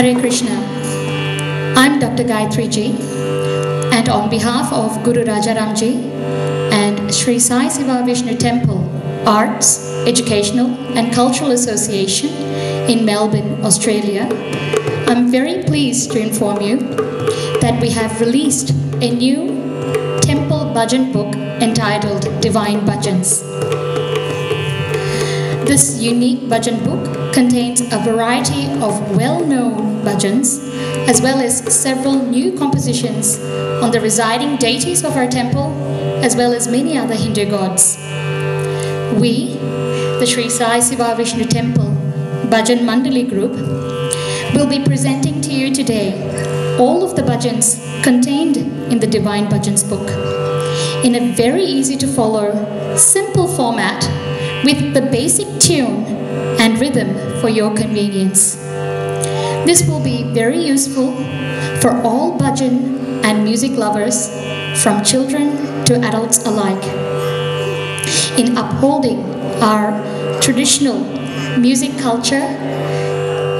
Hare Krishna. I'm Dr. Gayatri Ji, and on behalf of Guru Rajaramji and Sri Sai Siva Vishnu Temple Arts, Educational and Cultural Association in Melbourne, Australia, I'm very pleased to inform you that we have released a new temple bhajan book entitled Divine Bhajans. This unique bhajan book contains a variety of well known bhajans as well as several new compositions on the residing deities of our temple as well as many other Hindu gods. We, the Sri Sai Siva Vishnu Temple Bhajan Mandali Group, will be presenting to you today all of the bhajans contained in the Divine Bhajans book in a very easy to follow, simple format with the basic tune and rhythm for your convenience. This will be very useful for all bhajan and music lovers, from children to adults alike, in upholding our traditional music culture,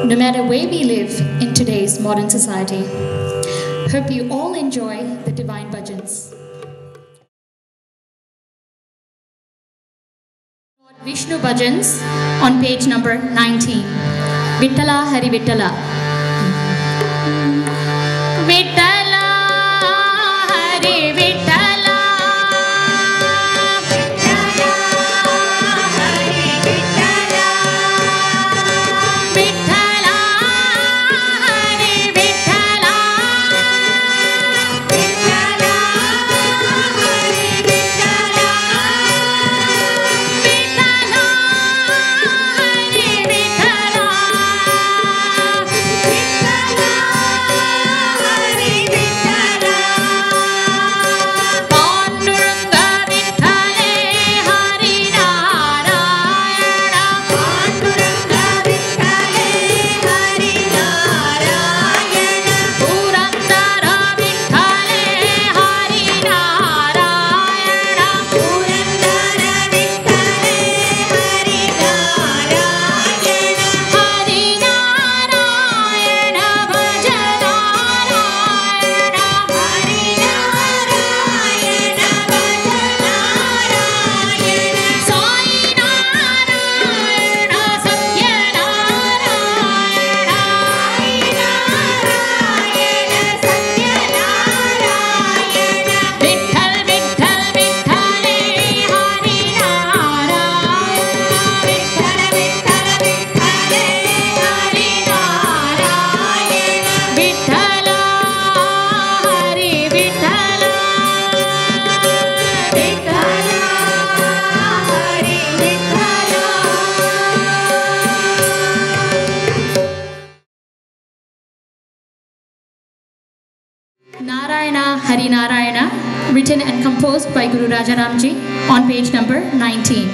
no matter where we live in today's modern society. Hope you all enjoy the Divine Bhajans. Vishnu Bhajans on page number 19. Vitthala Hari Vitthala? விட்ட Narayana written and composed by Guru Rajaramji on page number 19.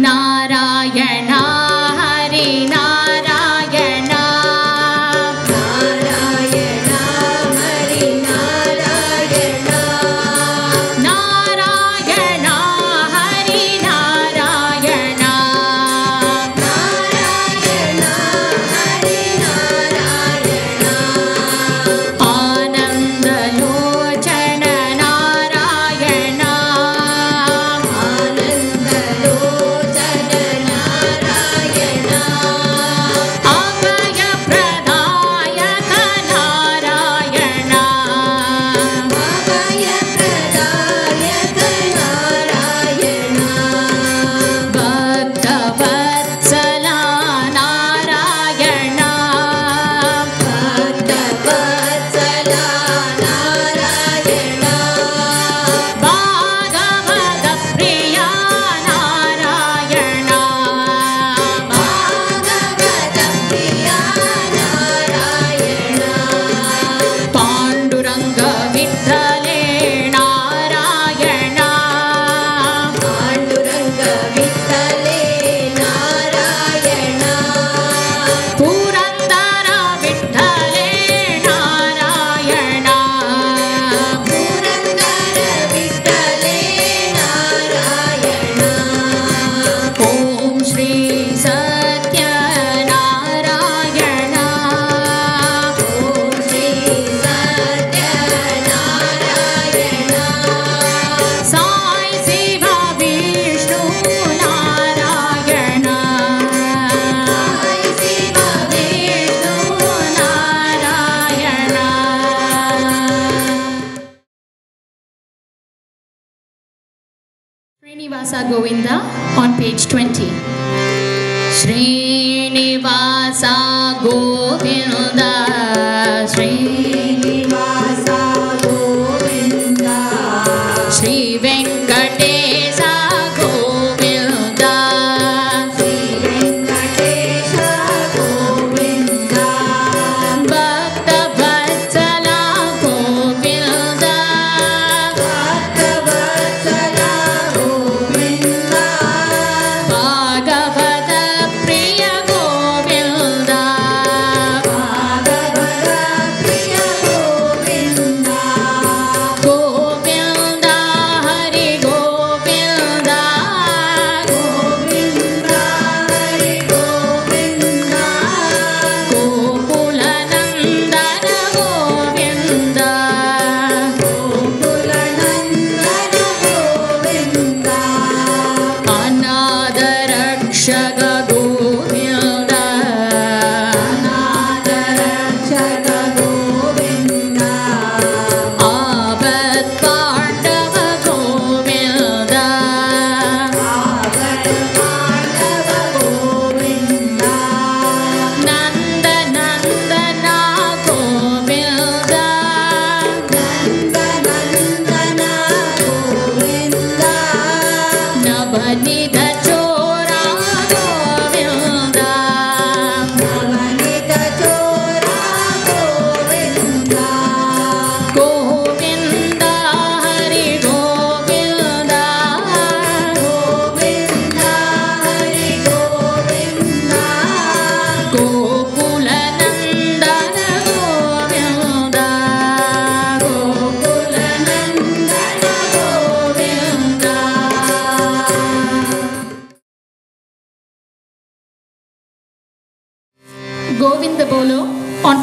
Narayana Hari Narayana. Govinda on page 20. Srinivasa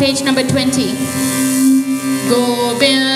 page number 20. Govinda